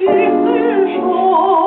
弟子说。